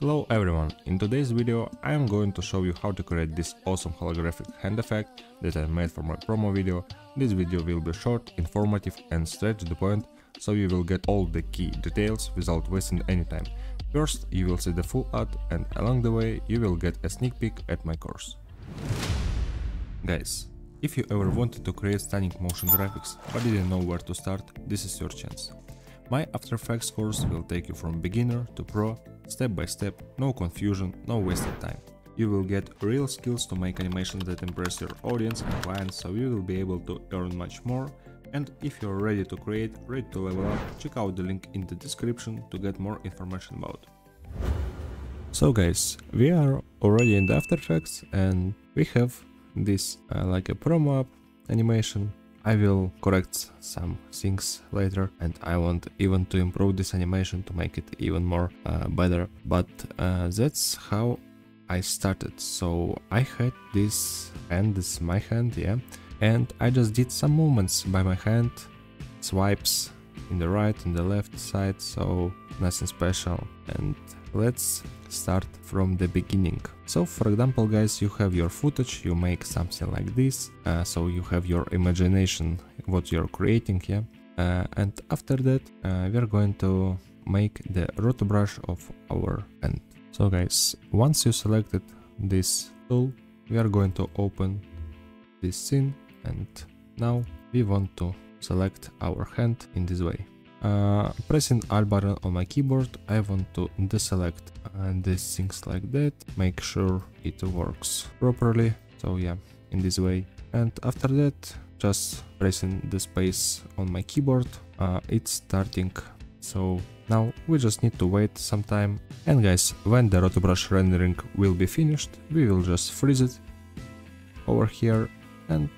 Hello everyone, in today's video I am going to show you how to create this awesome holographic hand effect that I made for my promo video. This video will be short, informative and straight to the point, so you will get all the key details without wasting any time. First you will see the full ad and along the way you will get a sneak peek at my course. Guys, if you ever wanted to create stunning motion graphics but didn't know where to start, this is your chance. My After Effects course will take you from beginner to pro, step by step, no confusion, no wasted time. You will get real skills to make animations that impress your audience and clients so you will be able to earn much more and if you're ready to create, ready to level up, check out the link in the description to get more information about. So guys, we are already in the After Effects and we have this uh, like a promo up animation I will correct some things later and I want even to improve this animation to make it even more uh, better. But uh, that's how I started. So I had this hand, this is my hand, yeah and I just did some movements by my hand, swipes in the right and the left side so nothing special and let's start from the beginning. So for example guys you have your footage, you make something like this, uh, so you have your imagination what you're creating yeah uh, and after that uh, we're going to make the roto brush of our hand. So guys once you selected this tool we are going to open this scene and now we want to select our hand in this way. Uh, pressing Alt button on my keyboard, I want to deselect and these things like that, make sure it works properly, so yeah, in this way. And after that, just pressing the space on my keyboard, uh, it's starting, so now we just need to wait some time. And guys, when the rotobrush rendering will be finished, we will just freeze it over here and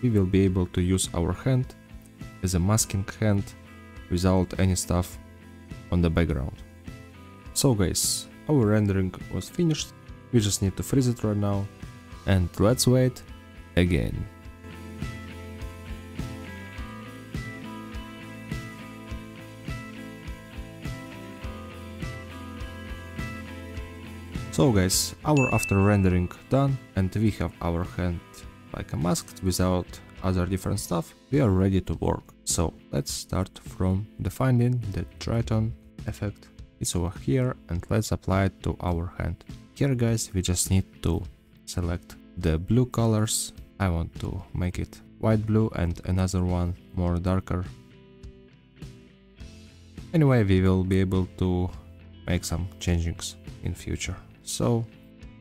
we will be able to use our hand as a masking hand without any stuff on the background. So guys, our rendering was finished, we just need to freeze it right now and let's wait again. So guys, our after rendering done and we have our hand like a masked without other different stuff, we are ready to work. So let's start from defining the Tritone effect. It's over here and let's apply it to our hand. Here guys we just need to select the blue colors. I want to make it white blue and another one more darker. Anyway we will be able to make some changings in future. So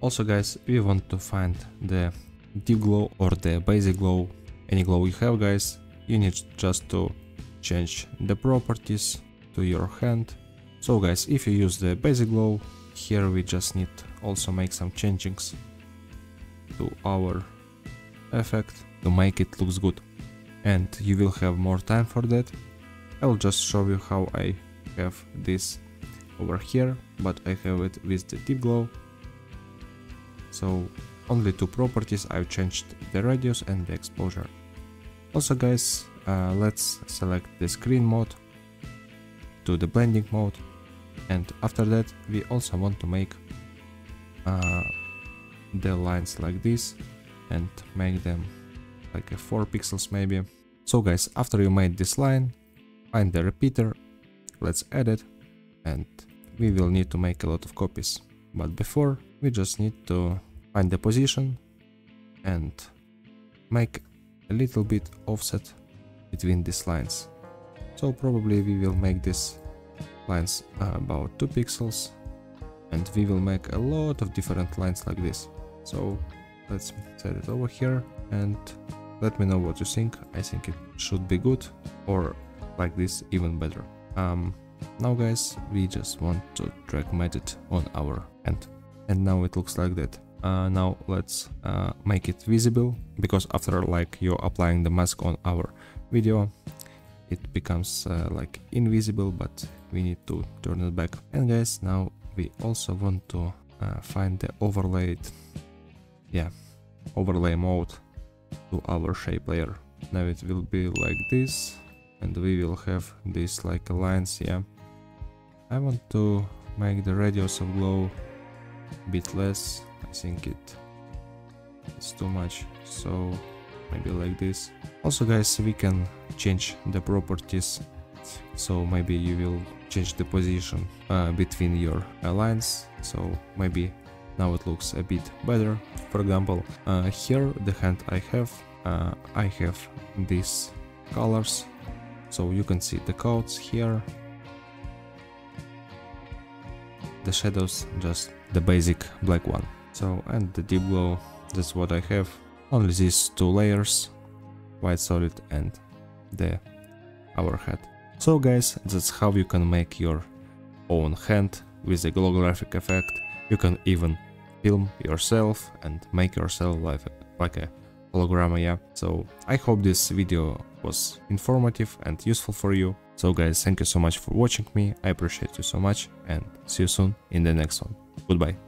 also guys we want to find the deep glow or the basic glow any glow you have guys. You need just to change the properties to your hand. So guys if you use the basic glow here we just need also make some changings to our effect to make it looks good. And you will have more time for that. I'll just show you how I have this over here but I have it with the deep glow. So only two properties I've changed the radius and the exposure. Also guys, uh, let's select the screen mode to the blending mode and after that we also want to make uh, the lines like this and make them like a 4 pixels maybe. So guys, after you made this line, find the repeater, let's add it and we will need to make a lot of copies. But before, we just need to find the position and make a little bit offset between these lines. So probably we will make these lines uh, about 2 pixels and we will make a lot of different lines like this. So let's set it over here and let me know what you think. I think it should be good or like this even better. Um, now guys, we just want to drag it on our end and now it looks like that. Uh, now let's uh, make it visible because after like you're applying the mask on our video it becomes uh, like invisible but we need to turn it back. And guys now we also want to uh, find the overlaid yeah overlay mode to our shape layer. Now it will be like this and we will have these like lines yeah. I want to make the radius of glow a bit less I think it it's too much. So maybe like this. Also guys we can change the properties. So maybe you will change the position uh, between your lines so maybe now it looks a bit better. For example uh, here the hand I have uh, I have these colors. So you can see the codes here the shadows just the basic black one. So and the deep glow that's what I have. Only these two layers white solid and the our head. So guys that's how you can make your own hand with the holographic effect. You can even film yourself and make yourself like a hologram yeah? So I hope this video was informative and useful for you. So guys thank you so much for watching me. I appreciate you so much and see you soon in the next one. Goodbye